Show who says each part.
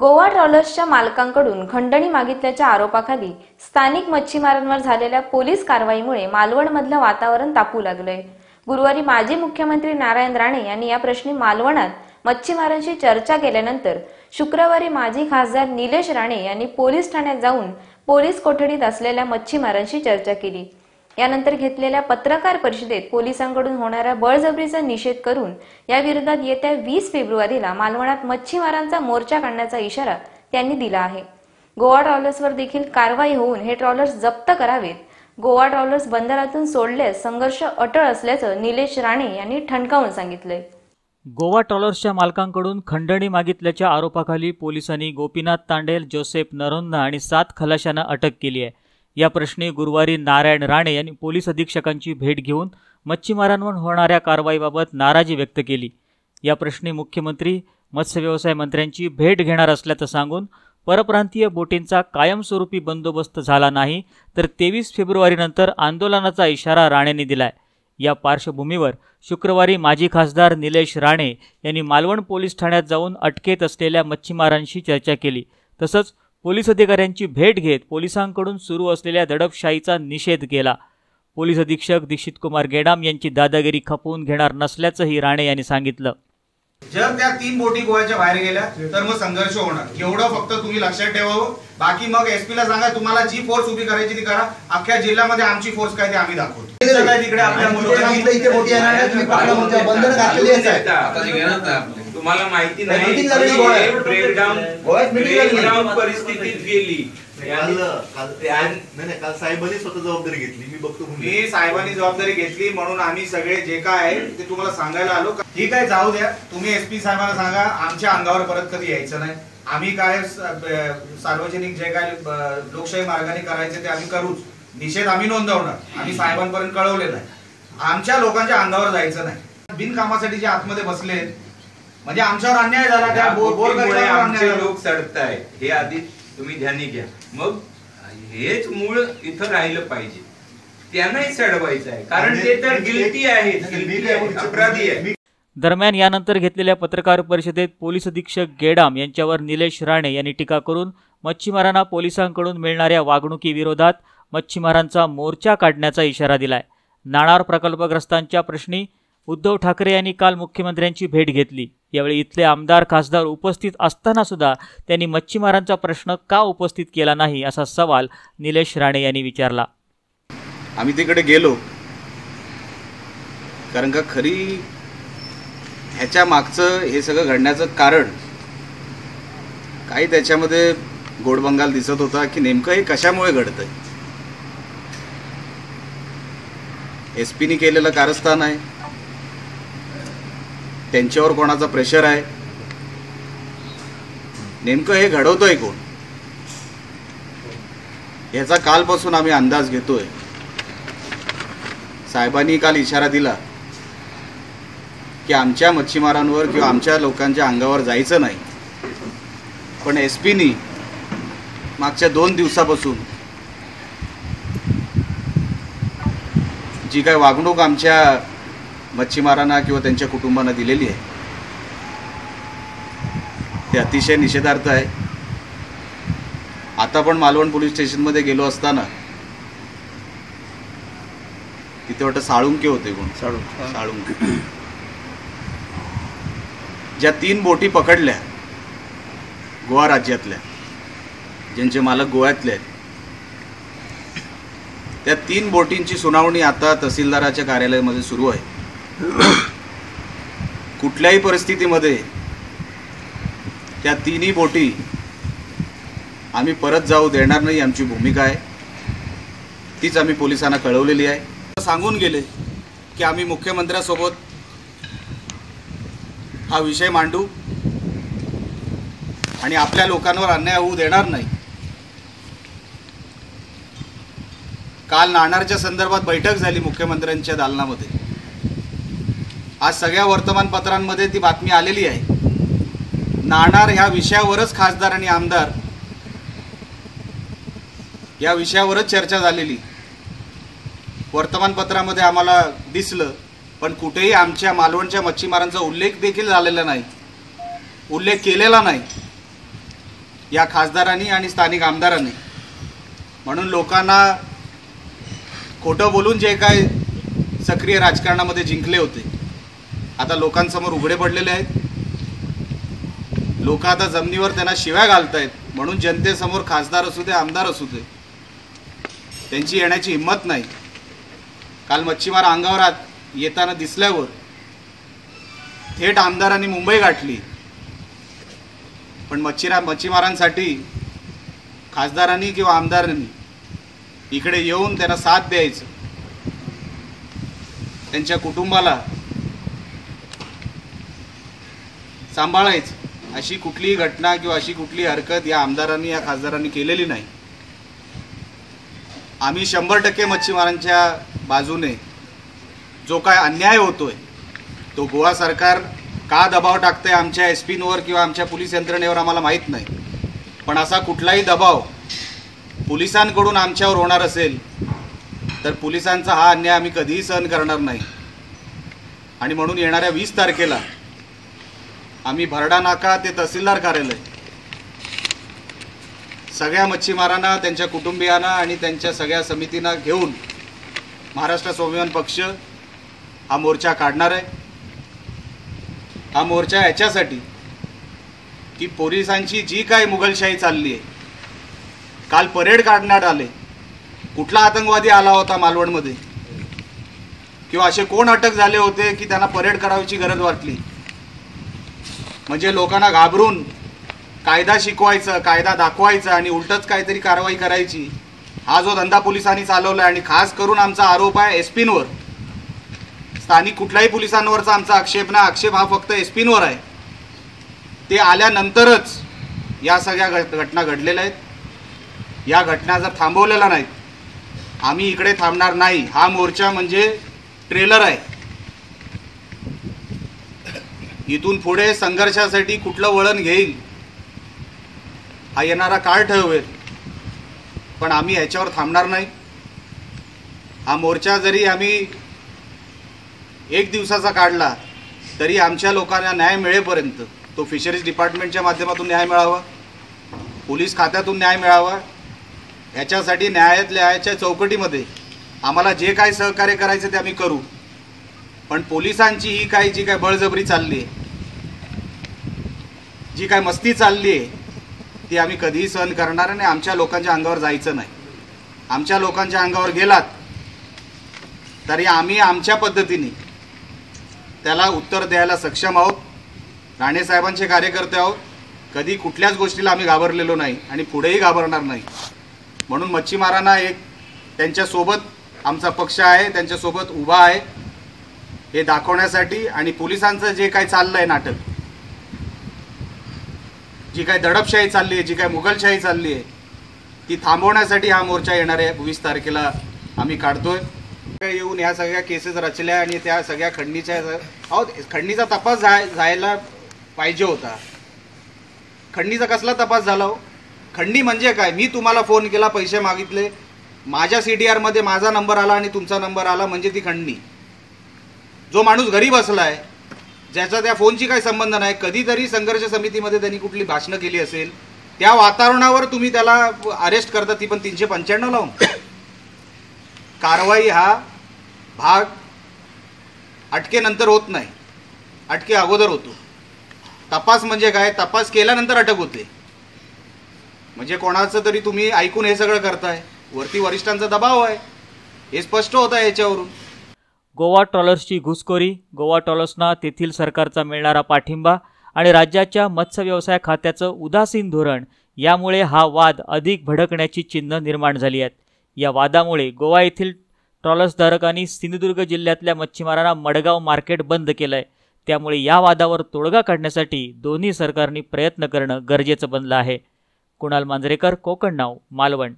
Speaker 1: गोवा ट्रॉलर्सच्या मालकांकडून खंडणी मागितल्याच्या आरोपाखाली स्थानिक मच्छीमारांवर झालेल्या पोलीस कारवाईमुळे मालवणमधलं वातावरण तापू लागलंय. गुरुवारी माजी मुख्यमंत्री नारायण राणे यांनी या प्रश्नी मालवणात मच्छीमारांशी चर्चा केल्यानंतर शुक्रवारी माजी खासदार निलेश राणे यांनी पोलीस ठाण्यात जाऊन पोलीस कोठडीत असलेल्या मच्छीमारांशी चर्चा केली. यानंतर घेतलेल्या पत्रकार परिषदेत पोलिसांकडून होणाऱ्या बळजबरीचा निषेध करून या विरोधात येत्या वीस फेब्रुवारीला मालवणात मच्छीमारांचा मोर्चा काढण्याचा इशारा त्यांनी दिला आहे. गोवा ट्रॉलर्सवर देखील कारवाई होऊन हे ट्रॉलर्स जप्त करावेत. गोवा ट्रॉलर्स बंदरातून सोडल्यास संघर्ष अटळ असल्याचं निलेश राणे यांनी ठणकावून सांगितलंय.
Speaker 2: गोवा ट्रॉलर्सच्या मालकांकडून खंडणी मागितल्याच्या आरोपाखाली पोलिसांनी गोपीनाथ तांडेल जोसेफ नरोंदा आणि सात खलाशांना अटक केली आहे. या प्रश्नी गुरुवारी नारायण राणे यांनी पोलीस अधीक्षकांची भेट घेऊन मच्छीमारांवर होणाऱ्या कारवाईबाबत नाराजी व्यक्त केली. या प्रश्नी मुख्यमंत्री मत्स्य व्यवसाय मंत्र्यांची भेट घेणार असल्याचं सांगून परप्रांतीय बोटींचा कायमस्वरूपी बंदोबस्त झाला नाही तर तेवीस फेब्रुवारीनंतर आंदोलनाचा इशारा राणेंनी दिलाय. या पार्श्वभूमीवर शुक्रवारी माजी खासदार निलेश राणे यांनी मालवण पोलीस ठाण्यात जाऊन अटकेत असलेल्या मच्छीमारांशी चर्चा केली. तसंच पोलीस अधिकाऱ्यांची भेट घेत पोलिसांकडून सुरू असलेल्या दडपशाहीचा निषेध केला. पोलीस अधीक्षक दीक्षित कुमार गेडाम यांची दादागिरी खपवून घेणार नसल्याचंही राणे यांनी सांगितलं.
Speaker 3: जर त्या तीन बोटी गोव्याच्या बाहेर गेल्या तर मग संघर्ष होणार. एवढं फक्त तुम्ही लक्षात ठेवावं. बाकी मग एसपी ला सांगा तुम्हाला जी फोर्स उभी करायची ती करा. अख्ख्या जिल्ह्यामध्ये आमची फोर्स काय ते आम्ही दाखवतो. काय तिकडे आपल्या
Speaker 4: सांगितलं इथे मोठी येणार नाही, तुम्ही पकडा म्हणता, बंधनं घातलेली
Speaker 5: तुम्हाला माहिती
Speaker 4: नाही.
Speaker 5: ब्रेकडाऊन. ब्रेकडाऊन परिस्थितीत गेली.
Speaker 6: काल काल नाही नाही काल साहेबांनी स्वतः जबाबदारी घेतली. मी बघतो म्हणून.
Speaker 3: मी साहेबांनी जबाबदारी घेतली म्हणून आम्ही सगळे जे काय आहे ते तुम्हाला सांगायला आलो. ठीक आहे जाऊ द्या. तुम्ही एसपी साहेबांना सांगा आमच्या अंगावर परत कधी यायचं नाही. आम्ही काय सार्वजनिक जे काय लोकशाही मार्गाने करायचे ते आम्ही करूच. निषेध आम्ही नोंदवणार. आम्ही साहेबांपर्यंत कळवले नाही आमच्या लोकांच्या अंगावर जायचं नाही. बिनकामासाठी जे आतमध्ये बसले म्हणजे आमच्यावर अन्याय झाला त्या अन्याय
Speaker 5: आमचे
Speaker 3: झाला.
Speaker 5: लोक सडतायत हे आधी तुम्ही ध्यानी घ्या. मग हेच मूळ इथं राहिलं पाहिजे. त्यांनाही सडवायचं आहे. कारण ते तर गिल्टी आहेत. guilty आहेत,
Speaker 6: बोलू
Speaker 5: अपराधी
Speaker 6: मी
Speaker 2: दरम्यान यानंतर घेतलेल्या पत्रकार परिषदेत पोलीस अधीक्षक गेडाम यांच्यावर निलेश राणे यांनी टीका करून मच्छीमारांना पोलिसांकडून मिळणाऱ्या वागणुकीविरोधात मच्छीमारांचा मोर्चा काढण्याचा इशारा दिलाय. नाणार प्रकल्पग्रस्तांच्या प्रश्नी उद्धव ठाकरे यांनी काल मुख्यमंत्र्यांची भेट घेतली. यावेळी इथले आमदार खासदार उपस्थित असताना सुद्धा त्यांनी मच्छीमारांचा प्रश्न का उपस्थित केला नाही असा सवाल निलेश राणे यांनी विचारला.
Speaker 7: आम्ही तिकडे गेलो. कारण का खरी ह्याच्या मागचं हे सगळं घडण्याचं कारण काही त्याच्यामध्ये गोडबंगाल दिसत होता की नेमकं हे कशामुळे घडतंय? एस पीनी केलेलं कारस्थान आहे. त्यांच्यावर कोणाचा प्रेशर आहे? नेमकं हे घडवतोय कोण? याचा कालपासून आम्ही अंदाज घेतोय. साहेबांनी काल इशारा दिला की आमच्या मच्छीमारांवर किंवा आमच्या लोकांच्या अंगावर जायचं नाही. पण एस पीनी मागच्या दोन दिवसापासून जी काय वागणूक आमच्या मच्छीमारांना किंवा त्यांच्या कुटुंबांना दिलेली आहे. ते अतिशय निषेधार्थ आहे. आता पण मालवण पोलीस स्टेशनमध्ये गेलो असताना तिथे वाटतं साळुंके होते कोण? साळुंके. ज्या तीन बोटी पकडल्या गोवा राज्यातल्या ज्यांचे मालक गोव्यातले आहेत त्या तीन बोटींची सुनावणी आता तहसीलदाराच्या कार्यालयामध्ये सुरू आहे. कुठल्याही परिस्थितीमध्ये त्या तिन्ही बोटी आम्ही परत जाऊ देणार नाही आमची भूमिका आहे. तीच आम्ही पोलिसांना कळवलेली आहे. सांगून गेले की आम्ही मुख्यमंत्र्यासोबत हा विषय मांडू आणि आपल्या लोकांवर अन्याय होऊ देणार नाही. काल नाणारच्या संदर्भात बैठक झाली मुख्यमंत्र्यांच्या दालनामध्ये. आज सगळ्या वर्तमानपत्रांमध्ये ती बातमी आलेली आहे. नाणार ह्या विषयावरच खासदार आणि आमदार या विषयावरच चर्चा झालेली. वर्तमानपत्रामध्ये आम्हाला दिसलं पण कुठेही आमच्या मालवणच्या मच्छीमारांचा उल्लेख देखील झालेला नाही. उल्लेख केलेला नाही. या खासदारांनी आणि स्थानिक आमदारांनी. म्हणून लोकांना खोटं बोलून जे काय सक्रिय राजकारणामध्ये जिंकले होते. आता लोकांसमोर उघडे पडलेले आहेत. लोक आता जमिनीवर त्यांना शिव्या घालतायत. म्हणून जनतेसमोर खासदार असू दे आमदार असू दे. त्यांची येण्याची हिंमत नाही. काल मच्छीमार अंगावर आत येताना दिसल्यावर थेट आमदारांनी मुंबई गाठली. पण मच्छीरा मच्छीमारांसाठी खासदारांनी किंवा आमदारांनी इकडे येऊन त्यांना साथ द्यायचं. त्यांच्या कुटुंबाला सांभाळायचं. अशी कुठलीही घटना किंवा अशी कुठली हरकत या आमदारांनी या खासदारांनी केलेली नाही. आम्ही शंभर टक्के मच्छीमारांच्या बाजूने जो काय अन्याय होतोय तो गोवा सरकार का दबाव टाकतंय आमच्या एस पींवर किंवा आमच्या पोलीस यंत्रणेवर आम्हाला माहीत नाही. पण असा कुठलाही दबाव पोलिसांकडून आमच्यावर होणार असेल तर पोलिसांचा हा अन्याय आम्ही कधीही सहन करणार नाही. आणि म्हणून येणाऱ्या वीस तारखेला आम्ही भरडा नाका ते तहसीलदार कार्यालय. सगळ्या मच्छीमारांना त्यांच्या कुटुंबियांना आणि त्यांच्या सगळ्या समितींना घेऊन महाराष्ट्र स्वाभिमान पक्ष हा मोर्चा काढणार आहे. हा मोर्चा याच्यासाठी की पोलिसांची जी काय मुघलशाही चालली आहे काल परेड काढण्यात आले. कुठला आतंकवादी आला होता मालवणमध्ये? किंवा असे कोण अटक झाले होते की त्यांना परेड करावीची गरज वाटली? म्हणजे लोकांना घाबरून कायदा शिकवायचं कायदा दाखवायचा आणि उलटच काहीतरी कारवाई करायची हा जो धंदा पोलिसांनी चालवला आहे आणि खास करून आमचा आरोप आहे एस पींवर स्थानिक कुठल्याही पोलिसांवरचा आमचा आक्षेप ना आक्षेप हा फक्त एस पींवर आहे. ते आल्यानंतरच या सगळ्या घट घटना घडलेल्या आहेत. या घटना जर थांबवलेल्या नाहीत आम्ही इकडे थांबणार नाही. हा मोर्चा म्हणजे ट्रेलर आहे. इथून पुढे संघर्षासाठी कुठलं वळण घेईल हा येणारा काळ ठरवेल. पण आम्ही ह्याच्यावर थांबणार नाही. हा मोर्चा जरी आम्ही एक दिवसाचा काढला तरी आमच्या लोकांना न्याय मिळेपर्यंत तो फिशरीज डिपार्टमेंटच्या माध्यमातून न्याय मिळावा पोलीस खात्यातून न्याय मिळावा ह्याच्यासाठी न्यायालयाच्या चौकटीमध्ये आम्हाला जे काय सहकार्य करायचं ते आम्ही करू. पण पोलिसांची ही काही जी काय बळजबरी चालली आहे जी काय मस्ती चालली आहे ती आम्ही कधीही सहन करणार आणि आमच्या लोकांच्या अंगावर जायचं नाही. आमच्या लोकांच्या अंगावर गेलात तरी आम्ही आमच्या पद्धतीने त्याला उत्तर द्यायला सक्षम आहोत. राणेसाहेबांचे कार्यकर्ते आहोत. कधी कुठल्याच गोष्टीला आम्ही घाबरलेलो नाही आणि पुढेही घाबरणार नाही. म्हणून मच्छीमारांना एक त्यांच्यासोबत आमचा पक्ष आहे त्यांच्यासोबत उभा आहे. हे दाखवण्यासाठी आणि पोलिसांचं जे काही चाललं आहे नाटक जी काय दडपशाही चालली आहे जी काय मुघलशाही चालली आहे ती थांबवण्यासाठी हा मोर्चा येणार आहे. वीस तारखेला आम्ही काढतोय. काय येऊन ह्या सगळ्या केसेस रचल्या आणि त्या सगळ्या खंडणीच्या अहो खंडणीचा तपास जायला पाहिजे होता. खंडणीचा कसला तपास झाला हो? खंडणी म्हणजे काय? मी तुम्हाला फोन केला पैसे मागितले. माझ्या सी डी आरमध्ये माझा नंबर आला आणि तुमचा नंबर आला म्हणजे ती खंडणी. जो माणूस घरी आहे ज्याचा त्या फोनची काही संबंध नाही. कधीतरी संघर्ष समितीमध्ये त्यांनी कुठली भाषणं केली असेल त्या वातावरणावर तुम्ही त्याला अरेस्ट करता ती पण तीनशे पंच्याण्णव लावून. कारवाई हा भाग अटकेनंतर होत नाही. अटके अगोदर होतो. तपास म्हणजे काय? तपास केल्यानंतर अटक होते. म्हणजे कोणाचं तरी तुम्ही ऐकून हे सगळं करताय. वरती वरिष्ठांचा दबाव आहे. हे स्पष्ट होत आहे याच्यावरून.
Speaker 2: गोवा ट्रॉलर्सची घुसखोरी गोवा ट्रॉलर्सना तेथील सरकारचा मिळणारा पाठिंबा आणि राज्याच्या मत्स्य व्यवसाय खात्याचं उदासीन धोरण यामुळे हा वाद अधिक भडकण्याची चिन्ह निर्माण झाली आहेत. या वादामुळे गोवा येथील ट्रॉलर्सधारकांनी सिंधुदुर्ग जिल्ह्यातल्या मच्छीमारांना मडगाव मार्केट बंद केलं आहे त्यामुळे या वादावर तोडगा काढण्यासाठी दोन्ही सरकारनी प्रयत्न करणं गरजेचं बनलं आहे. कुणाल मांजरेकर कोकण नाव मालवण.